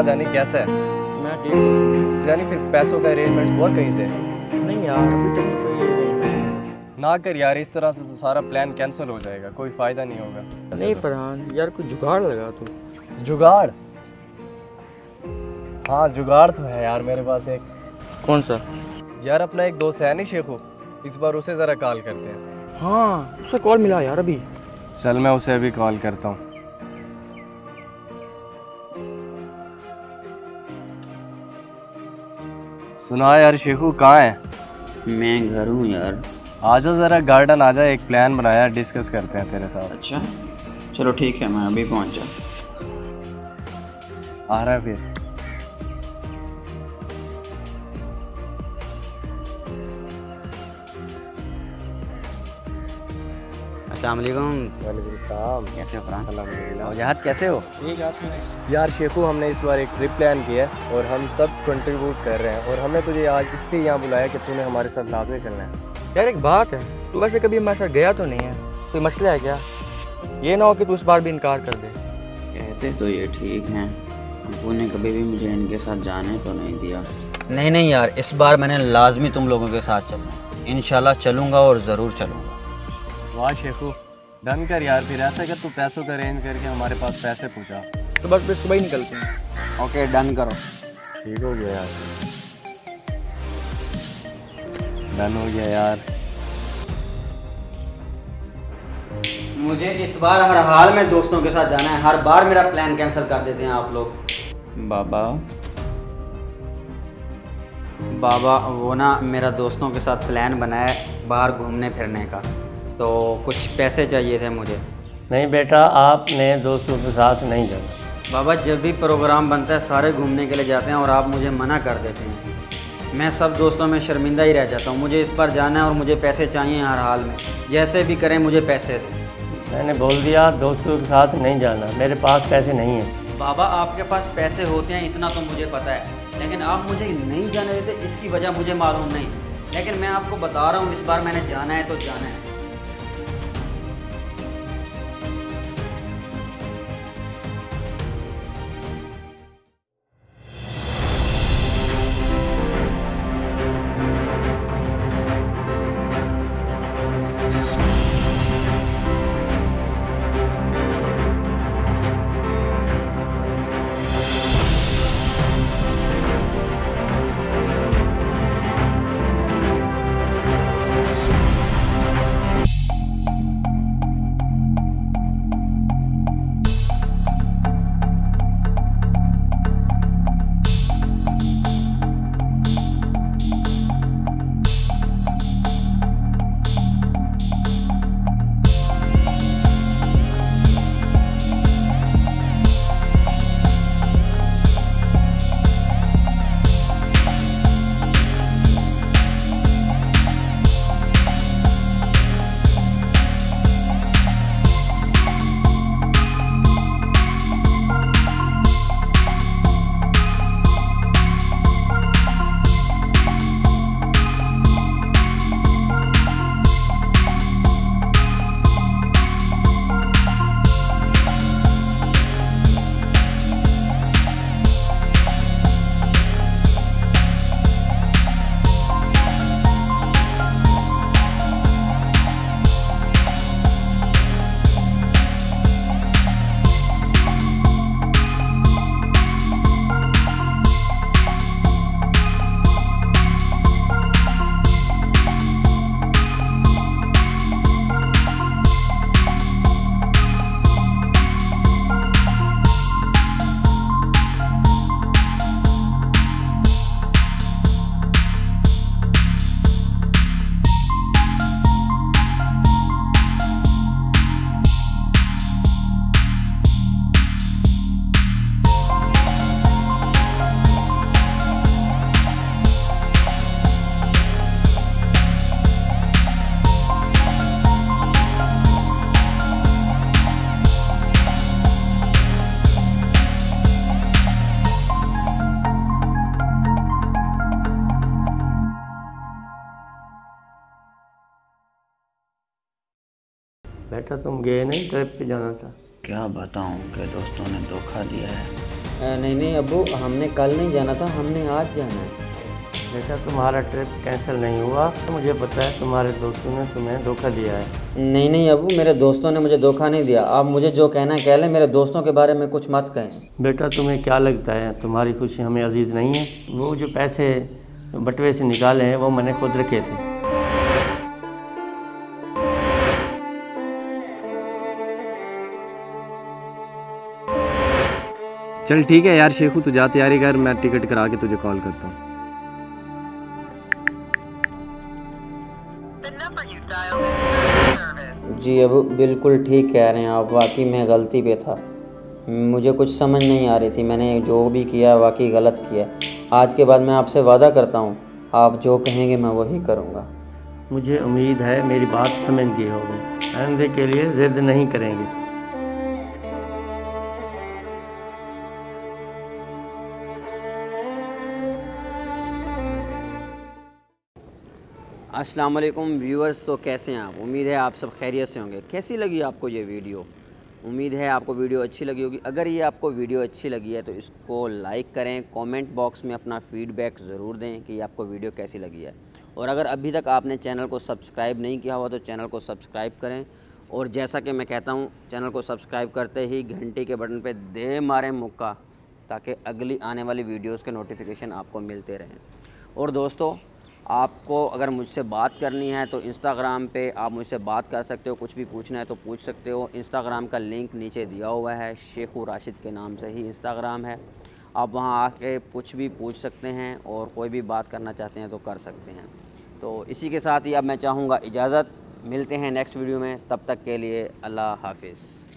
सुना जानी कैसा है? मैं ठीक। जानी फिर पैसों का अरेंजमेंट हुआ कहीं से? नहीं यार अभी तक तो कोई ना कर यार इस तरह से तो सारा प्लान कैंसिल हो जाएगा कोई फ़ायदा नहीं होगा। नहीं फरहान यार कुछ जुगाड़ लगा तू। जुगाड़? हाँ जुगाड़ तो है यार मेरे पास एक। कौन सा? यार अपना एक दोस्त है नहीं शेखू इस बार उसे ज़रा कॉल करते हैं। हाँ उससे कॉल मिला यार अभी। चल मैं उसे अभी कॉल करता हूँ। सुना यार शेखू कहाँ है? मैं घर हूँ यार। आजा ज़रा गार्डन आजा एक प्लान बनाया डिस्कस करते हैं तेरे साथ। अच्छा। चलो ठीक है मैं अभी पहुँचा आ रहा है फिर। कैसे हो फरहान? जहाज़ कैसे हो? यार शेखू हमने इस बार एक ट्रिप प्लान किया है और हम सब कंट्रीब्यूट कर रहे हैं। और हमने तुझे आज इसलिए यहाँ बुलाया कि तूने हमारे साथ लाजमी चलना है। यार एक बात है। तू वैसे कभी हमारे साथ गया तो नहीं है? कोई मसला है क्या? ये ना हो कि तू इस बार भी इनकार कर दे। कहते तो ये ठीक हैं। अबू ने कभी भी मुझे इनके साथ जाने तो नहीं दिया। नहीं नहीं यार इस बार मैंने लाजमी तुम लोगों के साथ चलना इनशाला चलूँगा और ज़रूर चलूँगा। वाह शेखू। डन कर यार फिर ऐसा कर तू पैसों का अरेंज करके हमारे पास पैसे पहुँचा तो बस फिर सुबह ही निकलते हैं। ओके डन करो। ठीक हो गया यार। डन हो गया यार। मुझे इस बार हर हाल में दोस्तों के साथ जाना है। हर बार मेरा प्लान कैंसिल कर देते हैं आप लोग। बाबा। बाबा वो ना मेरा दोस्तों के साथ प्लान बनाया बाहर घूमने फिरने का। तो कुछ पैसे चाहिए थे मुझे। नहीं बेटा आपने दोस्तों के साथ नहीं जाना। बाबा जब भी प्रोग्राम बनता है सारे घूमने के लिए जाते हैं और आप मुझे मना कर देते हैं। मैं सब दोस्तों में शर्मिंदा ही रह जाता हूँ। मुझे इस पर जाना है और मुझे पैसे चाहिए हर हाल में। जैसे भी करें मुझे पैसे दें। मैंने बोल दिया दोस्तों के साथ नहीं जाना। मेरे पास पैसे नहीं हैं। बाबा आपके पास पैसे होते हैं इतना तो मुझे पता है। लेकिन आप मुझे नहीं जाने देते इसकी वजह मुझे मालूम नहीं। लेकिन मैं आपको बता रहा हूँ इस बार मैंने जाना है तो जाना है। बेटा तुम गए नहीं ट्रिप पे जाना था? क्या बताऊँ कि दोस्तों ने धोखा दिया है। नहीं नहीं अबू हमने कल नहीं जाना था हमने आज जाना है। बेटा तुम्हारा ट्रिप कैंसिल नहीं हुआ। तो मुझे पता है तुम्हारे दोस्तों ने तुम्हें धोखा दिया है। नहीं नहीं अबू मेरे दोस्तों ने मुझे धोखा नहीं दिया। आप मुझे जो कहना है कह लें मेरे दोस्तों के बारे में कुछ मत कहें। बेटा तुम्हें क्या लगता है? तुम्हारी खुशी हमें अज़ीज़ नहीं है? वो जो पैसे बटवे से निकाले हैं वो मैंने खुद रखे थे। चल ठीक है यार शेखू तू जा तैयारी कर मैं टिकट करा के तुझे कॉल करता हूँ. जी अब बिल्कुल ठीक कह रहे हैं आप वाकई मैं गलती पे था। मुझे कुछ समझ नहीं आ रही थी मैंने जो भी किया वाकई गलत किया। आज के बाद मैं आपसे वादा करता हूँ आप जो कहेंगे मैं वही करूँगा। मुझे उम्मीद है मेरी बात समझ गई होगी। आइंदे के लिए ज़िद नहीं करेंगे। अस्सलाम वालेकुम व्यूअर्स तो कैसे हैं आप? उम्मीद है आप सब खैरियत से होंगे। कैसी लगी आपको ये वीडियो? उम्मीद है आपको वीडियो अच्छी लगी होगी। अगर ये आपको वीडियो अच्छी लगी है तो इसको लाइक करें, कमेंट बॉक्स में अपना फीडबैक ज़रूर दें कि आपको वीडियो कैसी लगी है। और अगर अभी तक आपने चैनल को सब्सक्राइब नहीं किया हुआ तो चैनल को सब्सक्राइब करें। और जैसा कि मैं कहता हूँ, चैनल को सब्सक्राइब करते ही घंटे के बटन पर दे मारें मुक्का, ताकि अगली आने वाली वीडियोज़ के नोटिफिकेशन आपको मिलते रहें। और दोस्तों आपको अगर मुझसे बात करनी है तो इंस्टाग्राम पे आप मुझसे बात कर सकते हो, कुछ भी पूछना है तो पूछ सकते हो। इंस्टाग्राम का लिंक नीचे दिया हुआ है, शेखू राशिद के नाम से ही इंस्टाग्राम है। आप वहाँ आके कुछ भी पूछ सकते हैं और कोई भी बात करना चाहते हैं तो कर सकते हैं। तो इसी के साथ ही अब मैं चाहूँगा इजाज़त। मिलते हैं नेक्स्ट वीडियो में, तब तक के लिए अल्लाह हाफिज़।